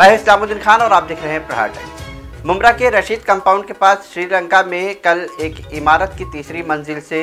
मैं इस्लामुद्दीन खान और आप देख रहे हैं प्रहार टाइम्स। मुमरा के रशीद कंपाउंड के पास श्रीलंका में कल एक इमारत की तीसरी मंजिल से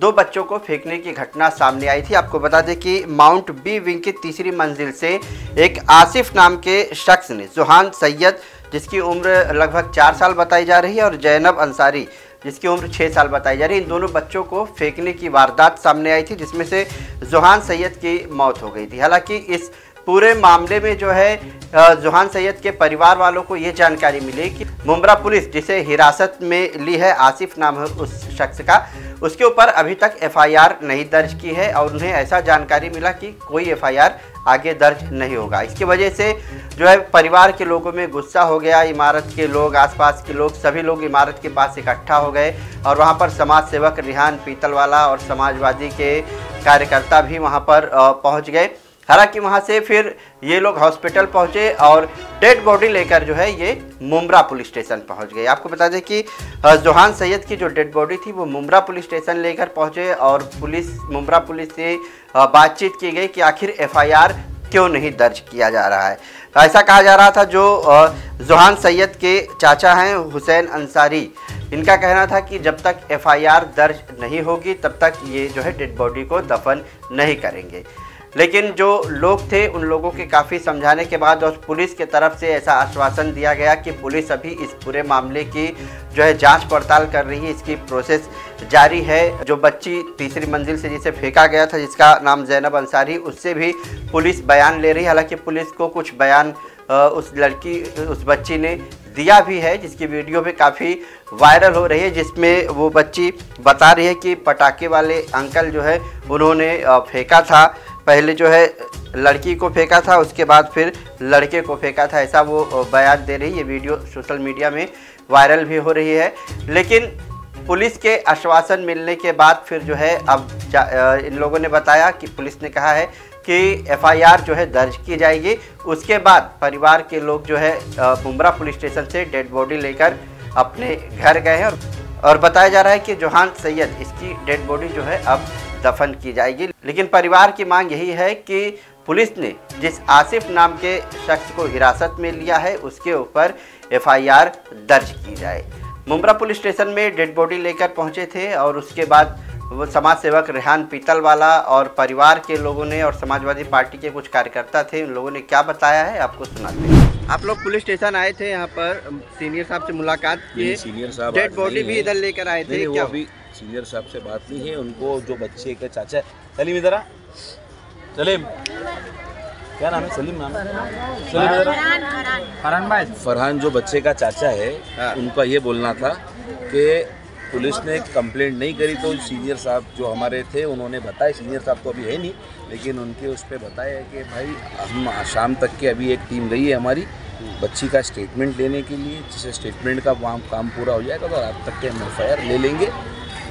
दो बच्चों को फेंकने की घटना सामने आई थी। आपको बता दें कि माउंट बी विंग की तीसरी मंजिल से एक आसिफ नाम के शख्स ने, जुहान सैयद, जिसकी उम्र लगभग चार साल बताई जा रही है, और जैनब अंसारी, जिसकी उम्र छः साल बताई जा रही है। इन दोनों बच्चों को फेंकने की वारदात सामने आई थी, जिसमें से जुहान सैयद की मौत हो गई थी। हालाँकि इस पूरे मामले में जो है जुहान सैयद के परिवार वालों को ये जानकारी मिली कि मुमरा पुलिस, जिसे हिरासत में ली है आसिफ नाम है उस शख्स का, उसके ऊपर अभी तक एफआईआर नहीं दर्ज की है और उन्हें ऐसा जानकारी मिला कि कोई एफआईआर आगे दर्ज नहीं होगा। इसकी वजह से जो है, परिवार के लोगों में गुस्सा हो गया, इमारत के लोग, आसपास के लोग, सभी लोग इमारत के पास इकट्ठा हो गए और वहाँ पर समाज सेवक रिहान पीतलवाला और समाजवादी के कार्यकर्ता भी वहाँ पर पहुँच गए। हालाँकि वहाँ से फिर ये लोग हॉस्पिटल पहुँचे और डेड बॉडी लेकर जो है ये मुमरा पुलिस स्टेशन पहुँच गए। आपको बता दें कि जोहान सैयद की जो डेड बॉडी थी वो मुमरा पुलिस स्टेशन लेकर पहुँचे और पुलिस मुमरा पुलिस से बातचीत की गई कि आखिर एफआईआर क्यों नहीं दर्ज किया जा रहा है। ऐसा कहा जा रहा था जो जोहान सैयद के चाचा हैं हुसैन अंसारी। इनका कहना था कि जब तक एफआईआर दर्ज नहीं होगी, तब तक ये जो है डेड बॉडी को दफन नहीं करेंगे। लेकिन जो लोग थे, उन लोगों के काफ़ी समझाने के बाद और पुलिस के तरफ़ से ऐसा आश्वासन दिया गया कि पुलिस अभी इस पूरे मामले की जो है जाँच पड़ताल कर रही है। इसकी प्रोसेस जारी है। जो बच्ची तीसरी मंजिल से जिसे फेंका गया था, जिसका नाम जैनब अंसारी, उससे भी पुलिस बयान ले रही है। हालाँकि पुलिस को कुछ बयान उस लड़की, उस बच्ची ने दिया भी है, जिसकी वीडियो भी काफ़ी वायरल हो रही है, जिसमें वो बच्ची बता रही है कि पटाखे वाले अंकल जो है, उन्होंने फेंका था। पहले जो है, लड़की को फेंका था, उसके बाद फिर लड़के को फेंका था, ऐसा वो बयान दे रही है। वीडियो सोशल मीडिया में वायरल भी हो रही है। लेकिन पुलिस के आश्वासन मिलने के बाद फिर जो है, अब इन लोगों ने बताया कि पुलिस ने कहा है कि एफआईआर जो है दर्ज की जाएगी। उसके बाद परिवार के लोग जो है बुमरा पुलिस स्टेशन से डेड बॉडी लेकर अपने घर गए हैं और बताया जा रहा है कि जोहान सैयद, इसकी डेड बॉडी जो है, अब दफन की जाएगी। लेकिन परिवार की मांग यही है कि पुलिस ने जिस आसिफ नाम के शख्स को हिरासत में लिया है उसके ऊपर एफआईआर दर्ज की जाए। मुमरा पुलिस स्टेशन में डेड बॉडी लेकर पहुँचे थे और उसके बाद वो समाज सेवक रेहान पीतलवाला और परिवार के लोगों ने और समाजवादी पार्टी के कुछ कार्यकर्ता थे उन लोगों ने क्या बताया है आपको सुनाते हैं। आप लोग पुलिस स्टेशन आए थे यहाँ पर सीनियर साहब से मुलाकात की। सीनियर साहब डेड बॉडी भी इधर लेकर आए थे क्या? अभी सीनियर साहब से बात नहीं है उनको जो बच्चे के चाचा सलीम इधर आ। सलीम। क्या नाम है? सलीम नाम है? फरहान भाई। फरहान जो बच्चे का चाचा है हाँ। उनका ये बोलना था कि पुलिस ने कंप्लेंट नहीं करी तो सीनियर साहब जो हमारे थे उन्होंने बताया। सीनियर साहब तो अभी है नहीं लेकिन उनके उस पर बताया कि भाई हम शाम तक के अभी एक टीम गई है हमारी बच्ची का स्टेटमेंट लेने के लिए। जिससे स्टेटमेंट का काम पूरा हो जाएगा तो रात तक के हम एफ़ ले लेंगे।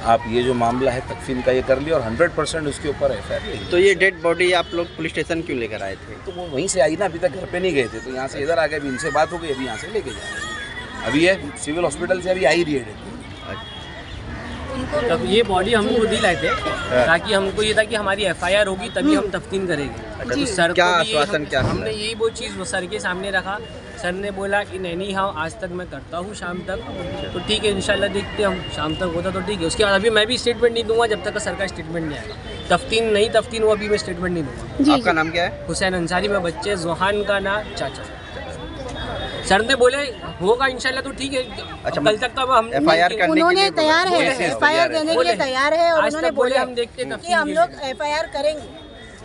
आप ये जो मामला है तकफीन का ये कर लिया और 100 परसेंट उसके ऊपर एफ़ आई तो ये डेड बॉडी आप लोग पुलिस स्टेशन क्यों लेकर आए थे? तो वो वहीं से आई ना अभी तक घर पे नहीं गए थे। तो यहाँ से इधर आ गए अभी इनसे बात हो गई अभी यहाँ से लेके जाए अभी ये सिविल हॉस्पिटल से अभी आई रही है तब ये बॉडी हम खुद ही लाए थे हाँ। ताकि हमको ये था कि हमारी एफआईआर होगी तभी हम तफ्तीन करेंगे। अच्छा तो सर क्या आश्वासन क्या हमने यही वो चीज़ सर के सामने रखा। सर ने बोला कि नहीं नहीं हाँ आज तक मैं करता हूँ शाम तक। तो ठीक है इंशाल्लाह देखते हम शाम तक होता तो ठीक है। उसके बाद अभी मैं भी स्टेटमेंट नहीं दूँगा जब तक सर का स्टेटमेंट नहीं आएगा। तफ्तीन नहीं तफ्तीन वो अभी मैं स्टेटमेंट नहीं दूँगा। आपका नाम क्या है? हुसैन अंसारी में बच्चे जोहान का नाम चाचा। सर ने बोले होगा इंशाल्लाह तो ठीक है। अच्छा कल तक तो हम एफ़ आई आर उन्होंने तैयार है एफ़ आई आर देने के लिए तैयार है और उन्होंने बोले हम देखते कि हम लोग एफ़ आई आर करेंगे।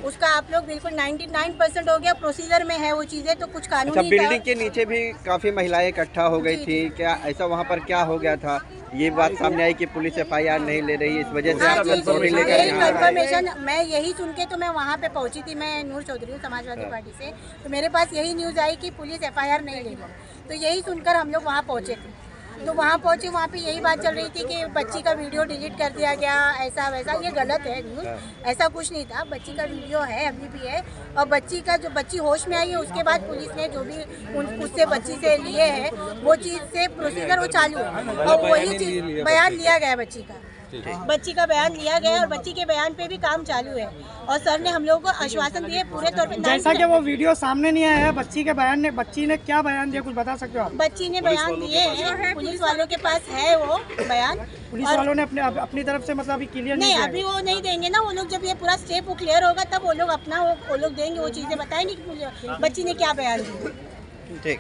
उसका आप लोग बिल्कुल 99 परसेंट हो गया प्रोसीजर में है वो चीज़ें तो कुछ कानूनी अच्छा, बिल्डिंग के नीचे भी काफ़ी महिलाएँ इकट्ठा हो गई थी क्या ऐसा वहाँ पर क्या हो गया था? ये बात सामने आई कि पुलिस एफआईआर नहीं ले रही है इस वजह से आप कंफर्मेशन मैं यही सुन के तो मैं वहाँ पे पहुँची थी मैं नूर चौधरी हूँ समाजवादी हाँ। पार्टी से। तो मेरे पास यही न्यूज़ आई कि पुलिस एफआईआर नहीं ले रही तो यही सुनकर हम लोग वहाँ पहुँचे थे। तो वहाँ पहुँचे वहाँ पे यही बात चल रही थी कि बच्ची का वीडियो डिलीट कर दिया गया ऐसा वैसा ये गलत है न्यूज़ हाँ। ऐसा कुछ नहीं था। बच्ची का वीडियो है अभी भी है और बच्ची का जो बच्ची होश में आई है उसके बाद पुलिस ने जो भी उससे बच्ची से लिए है वो चीज़ से प्रोसीजर वो चालू है। और वही चीज़ बयान लिया गया बच्ची का। बच्ची का बयान लिया गया और बच्ची के बयान पे भी काम चालू है। और सर ने हम लोगों को आश्वासन दिए पूरे तौर पे जैसा कि वो वीडियो सामने नहीं आया है बच्ची के बयान ने बच्ची ने क्या बयान दिया कुछ बता सकते हो आप? बच्ची ने बयान दिए हैं पुलिस वालों के पास है वो बयान। पुलिस वालों ने अपने अपनी तरफ़ से मतलब अभी क्लियर नहीं अभी वो नहीं देंगे ना वो लोग जब ये पूरा स्टेप वो क्लियर होगा तब वो लोग अपना वो, लोग देंगे वो चीज़ें बताएँगे कि बच्ची ने क्या बयान दिया। ठीक।